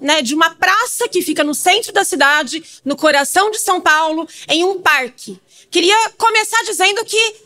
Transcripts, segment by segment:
né, de uma praça que fica no centro da cidade, no coração de São Paulo, em um parque. Queria começar dizendo que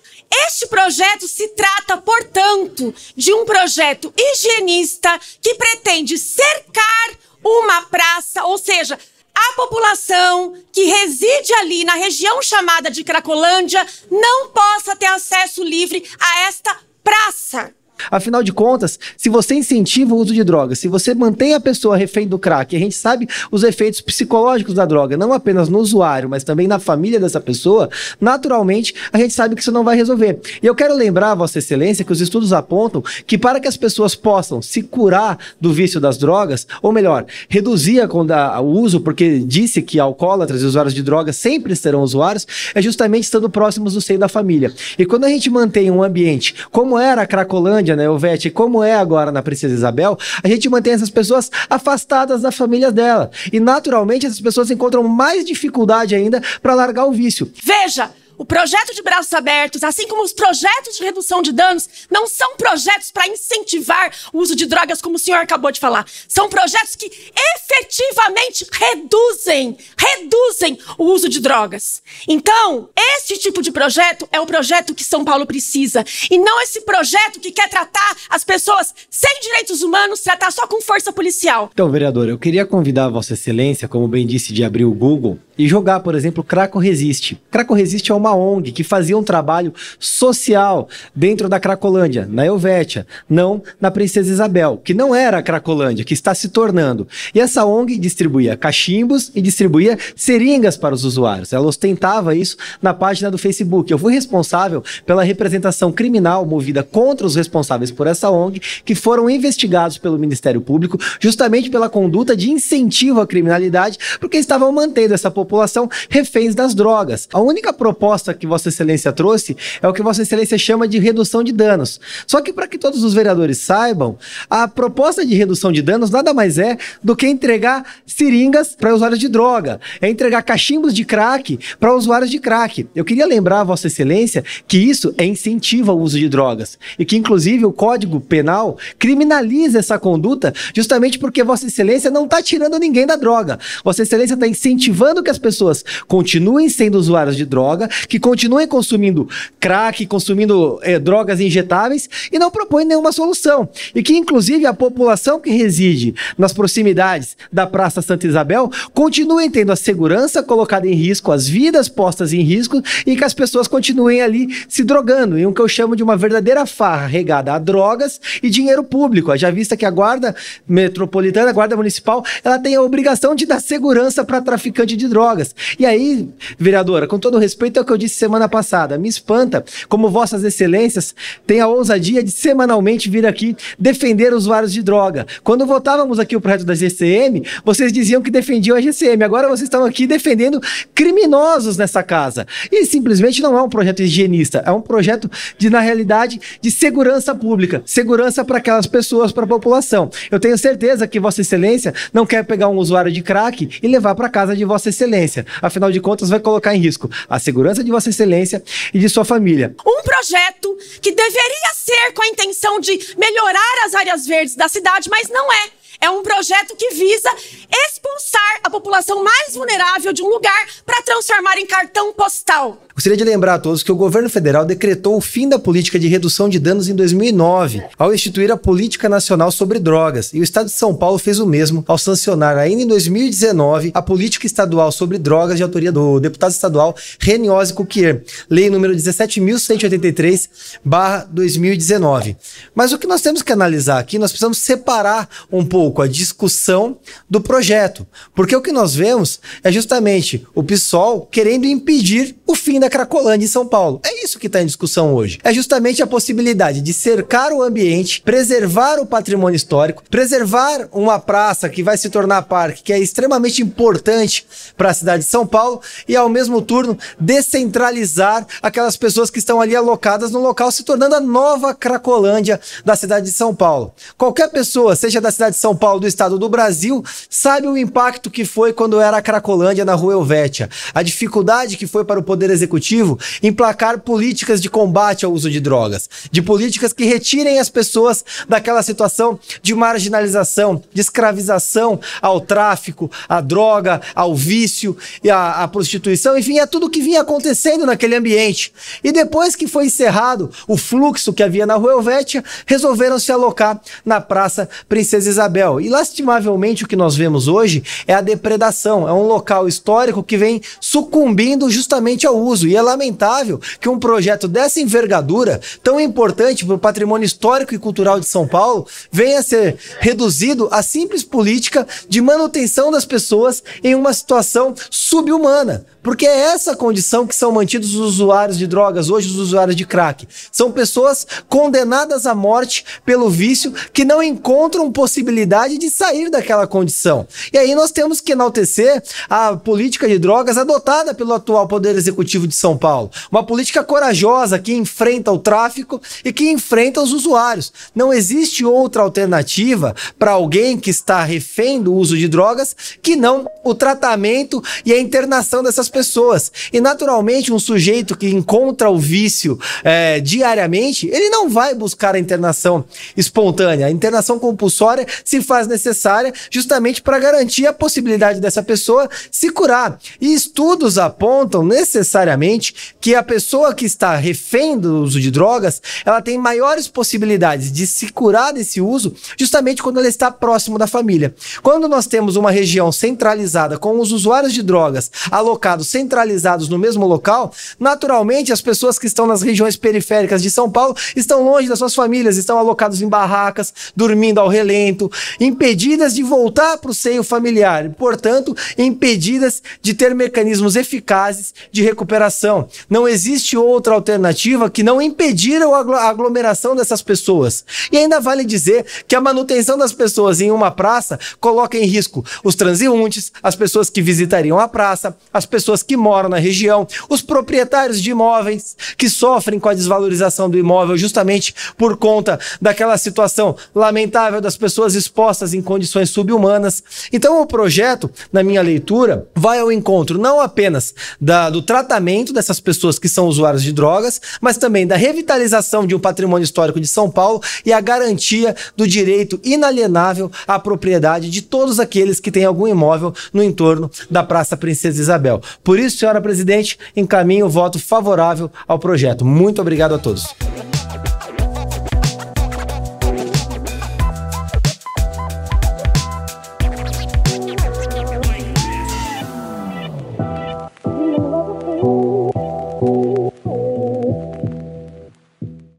este projeto se trata, portanto, de um projeto higienista que pretende cercar uma praça, ou seja, a população que reside ali na região chamada de Cracolândia não possa ter acesso livre a esta praça. Afinal de contas, se você incentiva o uso de drogas, se você mantém a pessoa refém do crack, a gente sabe os efeitos psicológicos da droga, não apenas no usuário, mas também na família dessa pessoa, naturalmente a gente sabe que isso não vai resolver. E eu quero lembrar, Vossa Excelência, que os estudos apontam que para que as pessoas possam se curar do vício das drogas, ou melhor, reduzir o uso, porque disse que alcoólatras e usuários de drogas sempre serão usuários, é justamente estando próximos do seio da família. E quando a gente mantém um ambiente como era a Cracolândia, Índia, né, como é agora na Princesa Isabel, a gente mantém essas pessoas afastadas da família dela. E naturalmente essas pessoas encontram mais dificuldade ainda para largar o vício. Veja, o projeto de braços abertos, assim como os projetos de redução de danos, não são projetos para incentivar o uso de drogas, como o senhor acabou de falar. São projetos que efetivamente reduzem, reduzem o uso de drogas. Então, esse tipo de projeto é o projeto que São Paulo precisa. E não esse projeto que quer tratar as pessoas sem direitos humanos, tratar só com força policial. Então, vereador, eu queria convidar Vossa Excelência, como bem disse, de abrir o Google e jogar, por exemplo, Craco Resiste. Craco Resiste é uma ONG que fazia um trabalho social dentro da Cracolândia, na Helvétia, não na Princesa Isabel, que não era a Cracolândia, que está se tornando. E essa ONG distribuía cachimbos e distribuía seringas para os usuários. Ela ostentava isso na página do Facebook. Eu fui responsável pela representação criminal movida contra os responsáveis por essa ONG, que foram investigados pelo Ministério Público justamente pela conduta de incentivo à criminalidade, porque estavam mantendo essa população reféns das drogas. A única proposta que Vossa Excelência trouxe é o que Vossa Excelência chama de redução de danos. Só que para que todos os vereadores saibam, a proposta de redução de danos nada mais é do que entregar seringas para usuários de droga, é entregar cachimbos de crack para usuários de crack. Eu queria lembrar a Vossa Excelência que isso é incentivo ao uso de drogas e que inclusive o Código Penal criminaliza essa conduta justamente porque Vossa Excelência não está tirando ninguém da droga. Vossa Excelência está incentivando que as pessoas continuem sendo usuários de droga, que continuem consumindo crack, consumindo é, drogas injetáveis e não propõe nenhuma solução. E que, inclusive, a população que reside nas proximidades da Praça Santa Isabel continue tendo a segurança colocada em risco, as vidas postas em risco e que as pessoas continuem ali se drogando, em um que eu chamo de uma verdadeira farra regada a drogas e dinheiro público. Já vista que a Guarda Metropolitana, a Guarda Municipal, ela tem a obrigação de dar segurança para traficante de drogas. E aí, vereadora, com todo respeito ao que eu disse semana passada, me espanta como vossas excelências têm a ousadia de semanalmente vir aqui defender usuários de droga. Quando votávamos aqui o projeto da GCM, vocês diziam que defendiam a GCM. Agora vocês estão aqui defendendo criminosos nessa casa. E simplesmente não é um projeto higienista, é um projeto de, na realidade, de segurança pública, segurança para aquelas pessoas, para a população. Eu tenho certeza que Vossa Excelência não quer pegar um usuário de crack e levar para casa de Vossa Excelência. Afinal de contas, vai colocar em risco a segurança de Vossa Excelência e de sua família. Um projeto que deveria ser com a intenção de melhorar as áreas verdes da cidade, mas não é. É um projeto que visa expulsar a população mais vulnerável de um lugar para transformar em cartão postal. Gostaria de lembrar a todos que o governo federal decretou o fim da política de redução de danos em 2009, ao instituir a Política Nacional sobre Drogas, e o Estado de São Paulo fez o mesmo ao sancionar ainda em 2019 a Política Estadual sobre Drogas de autoria do deputado estadual Reniose Cuquier, lei número 17.183/2019. Mas o que nós temos que analisar aqui, nós precisamos separar um pouco a discussão do projeto, porque o que nós vemos é justamente o PSOL querendo impedir o fim da Cracolândia em São Paulo. É isso que está em discussão hoje. É justamente a possibilidade de cercar o ambiente, preservar o patrimônio histórico, preservar uma praça que vai se tornar parque, que é extremamente importante para a cidade de São Paulo, e ao mesmo turno descentralizar aquelas pessoas que estão ali alocadas no local, se tornando a nova Cracolândia da cidade de São Paulo. Qualquer pessoa, seja da cidade de São Paulo, Paulo do estado do Brasil sabe o impacto que foi quando era a Cracolândia na rua Helvétia. A dificuldade que foi para o Poder Executivo emplacar políticas de combate ao uso de drogas, de políticas que retirem as pessoas daquela situação de marginalização, de escravização ao tráfico, à droga, ao vício e à, à prostituição, enfim, é tudo que vinha acontecendo naquele ambiente. E depois que foi encerrado o fluxo que havia na rua Helvétia, resolveram se alocar na Praça Princesa Isabel. E lastimavelmente o que nós vemos hoje é a depredação, é um local histórico que vem sucumbindo justamente ao uso. E é lamentável que um projeto dessa envergadura, tão importante para o patrimônio histórico e cultural de São Paulo, venha a ser reduzido a simples política de manutenção das pessoas em uma situação subhumana. Porque é essa condição que são mantidos os usuários de drogas, hoje os usuários de crack. São pessoas condenadas à morte pelo vício que não encontram possibilidade de sair daquela condição. E aí nós temos que enaltecer a política de drogas adotada pelo atual Poder Executivo de São Paulo. Uma política corajosa que enfrenta o tráfico e que enfrenta os usuários. Não existe outra alternativa para alguém que está refém do uso de drogas que não o tratamento e a internação dessas pessoas. E naturalmente, um sujeito que encontra o vício é, diariamente, ele não vai buscar a internação espontânea. A internação compulsória se faz necessária justamente para garantir a possibilidade dessa pessoa se curar. E estudos apontam necessariamente que a pessoa que está refém do uso de drogas, ela tem maiores possibilidades de se curar desse uso justamente quando ela está próximo da família. Quando nós temos uma região centralizada com os usuários de drogas alocados centralizados no mesmo local, naturalmente as pessoas que estão nas regiões periféricas de São Paulo estão longe das suas famílias, estão alocados em barracas, dormindo ao relento, impedidas de voltar para o seio familiar, portanto, impedidas de ter mecanismos eficazes de recuperação. Não existe outra alternativa que não impedir a aglomeração dessas pessoas. E ainda vale dizer que a manutenção das pessoas em uma praça coloca em risco os transeuntes, as pessoas que visitariam a praça, as pessoas pessoas que moram na região, os proprietários de imóveis que sofrem com a desvalorização do imóvel justamente por conta daquela situação lamentável das pessoas expostas em condições subhumanas. Então o projeto, na minha leitura, vai ao encontro não apenas da, do tratamento dessas pessoas que são usuários de drogas, mas também da revitalização de um patrimônio histórico de São Paulo e a garantia do direito inalienável à propriedade de todos aqueles que têm algum imóvel no entorno da Praça Princesa Isabel. Por isso, senhora presidente, encaminho o voto favorável ao projeto. Muito obrigado a todos.